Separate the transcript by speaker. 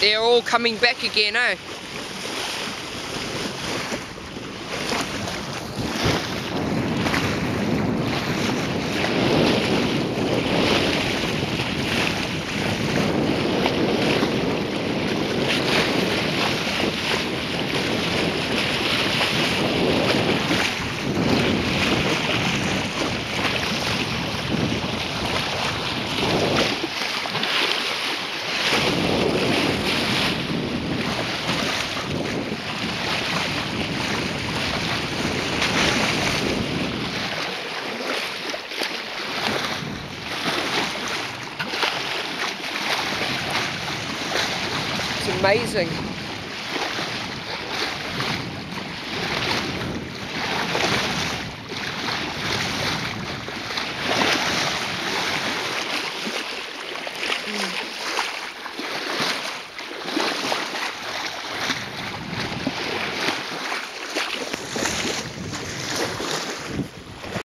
Speaker 1: They're all coming back again, eh? Amazing.